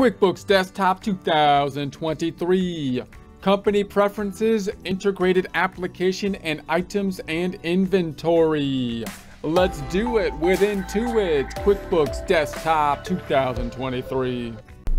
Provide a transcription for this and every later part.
QuickBooks Desktop 2023. Company preferences, integrated application and items and inventory. Let's do it with Intuit QuickBooks Desktop 2023.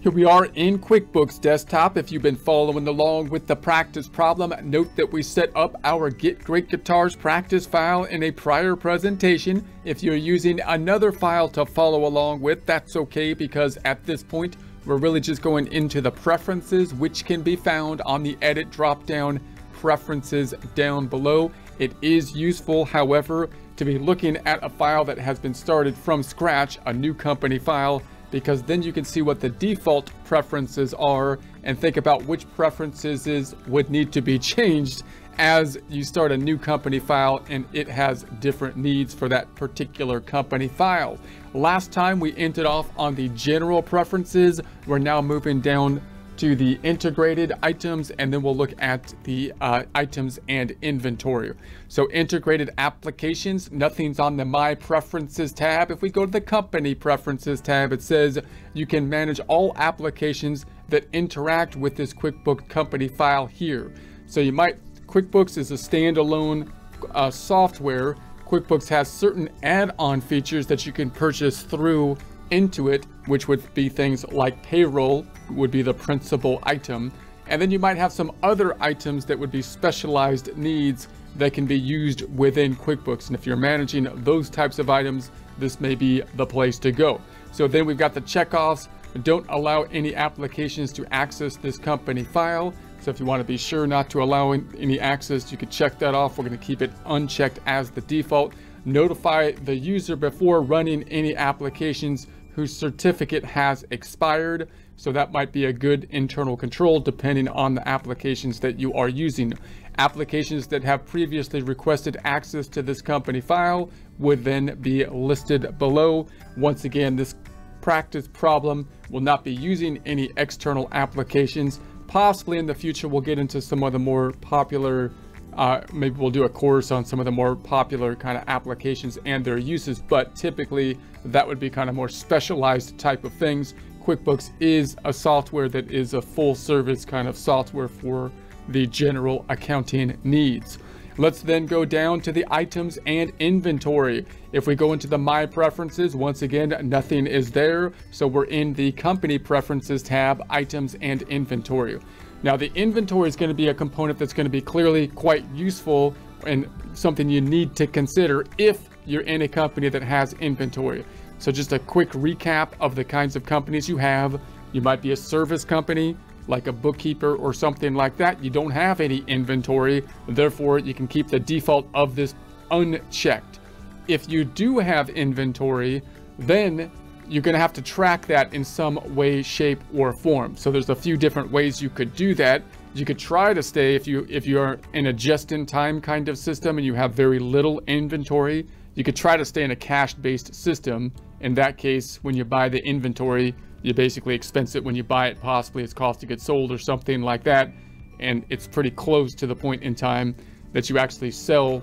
Here we are in QuickBooks Desktop. If you've been following along with the practice problem, note that we set up our Get Great Guitars practice file in a prior presentation. If you're using another file to follow along with, that's okay because at this point, we're really just going into the preferences, which can be found on the edit drop-down preferences down below. It is useful, however, to be looking at a file that has been started from scratch, a new company file, because then you can see what the default preferences are and think about which preferences would need to be changed as you start a new company file and it has different needs for that particular company file. Last time we ended off on the general preferences. We're now moving down to the integrated items and then we'll look at the uh, items and inventory. So integrated applications, nothing's on the My Preferences tab. If we go to the Company Preferences tab, it says you can manage all applications that interact with this QuickBooks company file here. So you might, QuickBooks is a standalone uh, software. QuickBooks has certain add-on features that you can purchase through Intuit, which would be things like payroll, would be the principal item. And then you might have some other items that would be specialized needs that can be used within QuickBooks. And if you're managing those types of items, this may be the place to go. So then we've got the checkoffs. Don't allow any applications to access this company file. So if you want to be sure not to allow any access, you could check that off. We're going to keep it unchecked as the default. Notify the user before running any applications whose certificate has expired. So that might be a good internal control depending on the applications that you are using. Applications that have previously requested access to this company file would then be listed below. Once again, this practice problem will not be using any external applications. Possibly in the future, we'll get into some of the more popular uh, maybe we'll do a course on some of the more popular kind of applications and their uses, but typically that would be kind of more specialized type of things. QuickBooks is a software that is a full service kind of software for the general accounting needs. Let's then go down to the items and inventory. If we go into the My Preferences, once again, nothing is there. So we're in the Company Preferences tab, Items and Inventory. Now the inventory is going to be a component that's going to be clearly quite useful and something you need to consider if you're in a company that has inventory. So just a quick recap of the kinds of companies you have. You might be a service company, like a bookkeeper or something like that. You don't have any inventory, therefore you can keep the default of this unchecked. If you do have inventory, then you're going to have to track that in some way, shape, or form. So there's a few different ways you could do that. You could try to stay if you if you're in a just-in-time kind of system and you have very little inventory, you could try to stay in a cash-based system. In that case, when you buy the inventory, you basically expense it when you buy it. Possibly it's cost of goods sold or something like that, and it's pretty close to the point in time that you actually sell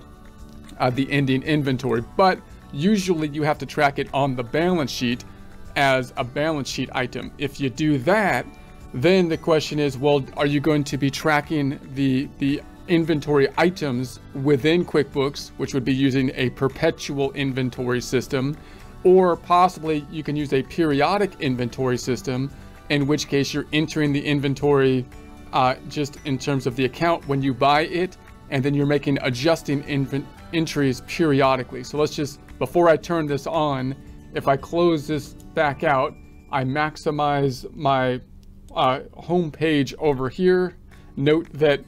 uh, the ending inventory. But usually you have to track it on the balance sheet as a balance sheet item. If you do that, then the question is, well, are you going to be tracking the, the inventory items within QuickBooks, which would be using a perpetual inventory system, or possibly you can use a periodic inventory system, in which case you're entering the inventory uh, just in terms of the account when you buy it, and then you're making adjusting entries periodically. So let's just, before I turn this on, if I close this back out, I maximize my uh, home page over here, Note that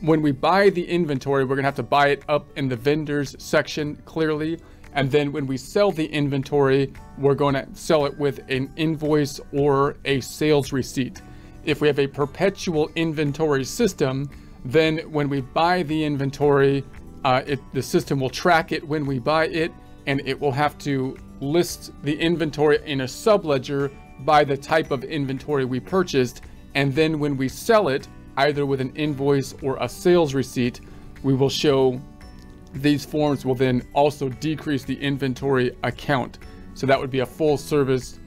when we buy the inventory, we're gonna have to buy it up in the vendors section clearly. And then when we sell the inventory, we're gonna sell it with an invoice or a sales receipt. If we have a perpetual inventory system, then when we buy the inventory, uh, it, the system will track it when we buy it, and it will have to list the inventory in a subledger by the type of inventory we purchased. And then when we sell it, either with an invoice or a sales receipt, we will show these forms will then also decrease the inventory account. So that would be a full service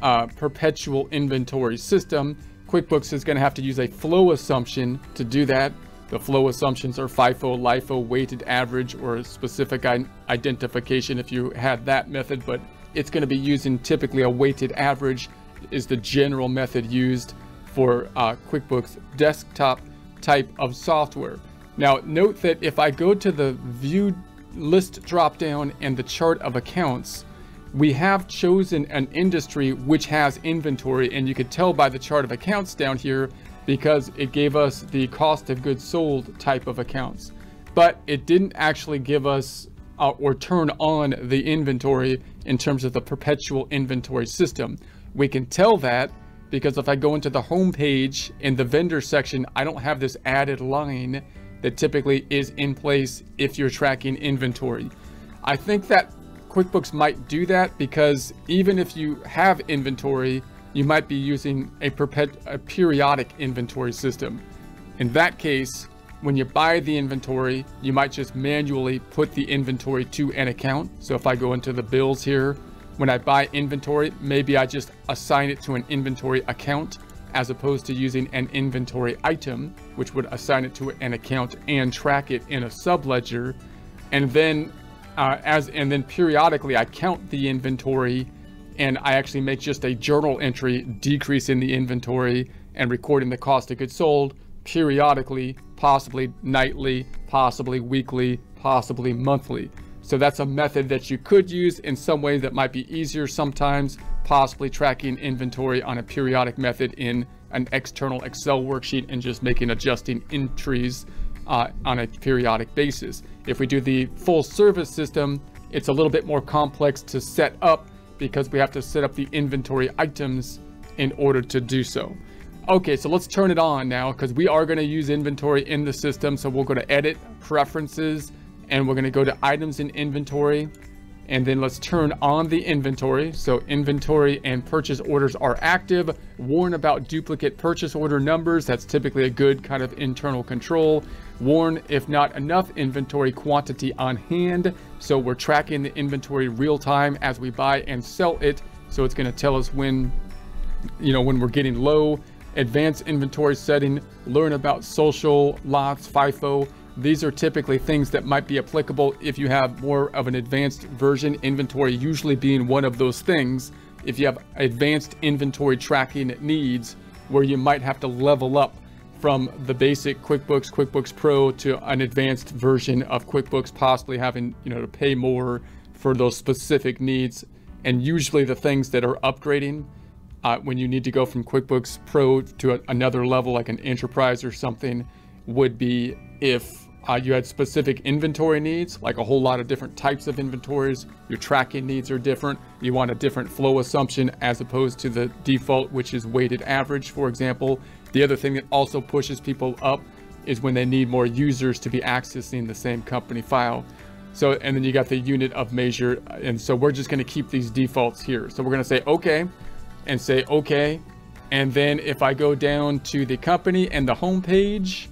uh, perpetual inventory system. QuickBooks is going to have to use a flow assumption to do that. The flow assumptions are FIFO, LIFO, weighted average, or specific identification if you had that method, but it's going to be using typically a weighted average is the general method used for uh, QuickBooks desktop type of software. Now note that if I go to the view list dropdown and the chart of accounts, we have chosen an industry which has inventory and you could tell by the chart of accounts down here because it gave us the cost of goods sold type of accounts. But it didn't actually give us uh, or turn on the inventory in terms of the perpetual inventory system. We can tell that because if I go into the home page in the vendor section, I don't have this added line that typically is in place if you're tracking inventory. I think that QuickBooks might do that because even if you have inventory, you might be using a, a periodic inventory system. In that case, when you buy the inventory, you might just manually put the inventory to an account. So if I go into the bills here, when I buy inventory, maybe I just assign it to an inventory account as opposed to using an inventory item, which would assign it to an account and track it in a subledger. And then uh, as and then periodically I count the inventory and I actually make just a journal entry decreasing the inventory and recording the cost of goods sold periodically, possibly nightly, possibly weekly, possibly monthly. So that's a method that you could use in some ways that might be easier sometimes, possibly tracking inventory on a periodic method in an external Excel worksheet and just making adjusting entries uh, on a periodic basis. If we do the full service system, it's a little bit more complex to set up because we have to set up the inventory items in order to do so. Okay, so let's turn it on now because we are going to use inventory in the system. So we'll go to edit preferences and we're going to go to items in inventory and then let's turn on the inventory. So inventory and purchase orders are active. Warn about duplicate purchase order numbers. That's typically a good kind of internal control. Warn if not enough inventory quantity on hand. So we're tracking the inventory real time as we buy and sell it. So it's going to tell us when, you know, when we're getting low. Advanced inventory setting. Learn about serial lots, FIFO these are typically things that might be applicable if you have more of an advanced version, inventory usually being one of those things. If you have advanced inventory tracking needs where you might have to level up from the basic QuickBooks, QuickBooks Pro to an advanced version of QuickBooks, possibly having, you know, to pay more for those specific needs. And usually the things that are upgrading uh, when you need to go from QuickBooks Pro to a, another level, like an enterprise or something, would be if uh, you had specific inventory needs, like a whole lot of different types of inventories. Your tracking needs are different. You want a different flow assumption as opposed to the default, which is weighted average, for example. The other thing that also pushes people up is when they need more users to be accessing the same company file. So, and then you got the unit of measure. And so we're just gonna keep these defaults here. So we're gonna say, okay, and say, okay. And then if I go down to the company and the home page,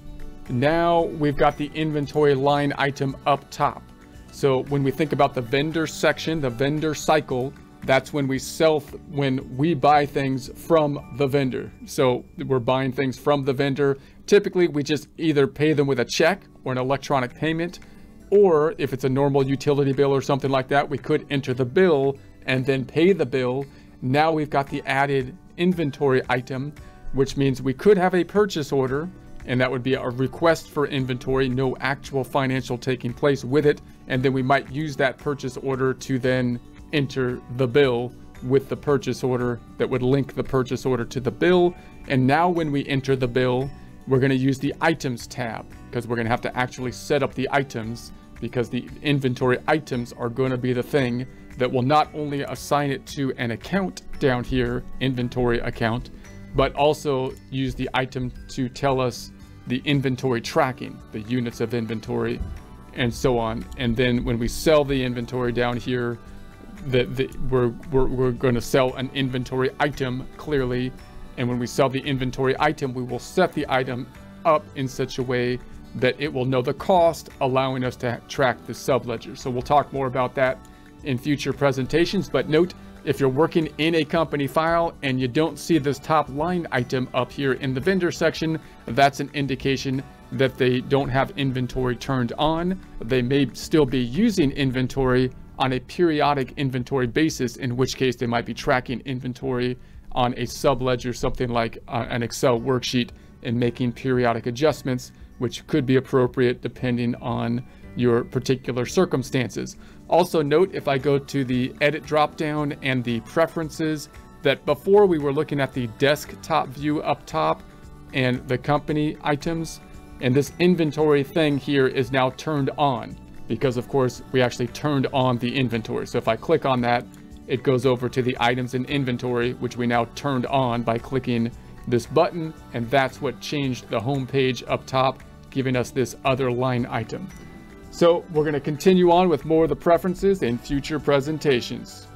now we've got the inventory line item up top. So when we think about the vendor section, the vendor cycle, that's when we sell, when we buy things from the vendor. So we're buying things from the vendor. Typically, we just either pay them with a check or an electronic payment, or if it's a normal utility bill or something like that, we could enter the bill and then pay the bill. Now we've got the added inventory item, which means we could have a purchase order and that would be a request for inventory, no actual financial taking place with it. And then we might use that purchase order to then enter the bill with the purchase order that would link the purchase order to the bill. And now when we enter the bill, we're going to use the items tab because we're going to have to actually set up the items because the inventory items are going to be the thing that will not only assign it to an account down here, inventory account, but also use the item to tell us the inventory tracking, the units of inventory, and so on. And then when we sell the inventory down here, that we're, we're, we're going to sell an inventory item clearly. And when we sell the inventory item, we will set the item up in such a way that it will know the cost, allowing us to track the subledger. So we'll talk more about that in future presentations, but note if you're working in a company file and you don't see this top line item up here in the vendor section, that's an indication that they don't have inventory turned on. They may still be using inventory on a periodic inventory basis, in which case they might be tracking inventory on a subledger, something like uh, an Excel worksheet and making periodic adjustments, which could be appropriate depending on your particular circumstances. Also note if I go to the edit dropdown and the preferences that before we were looking at the desktop view up top and the company items and this inventory thing here is now turned on because of course we actually turned on the inventory. So if I click on that, it goes over to the items in inventory, which we now turned on by clicking this button. And that's what changed the home page up top, giving us this other line item. So we're going to continue on with more of the preferences in future presentations.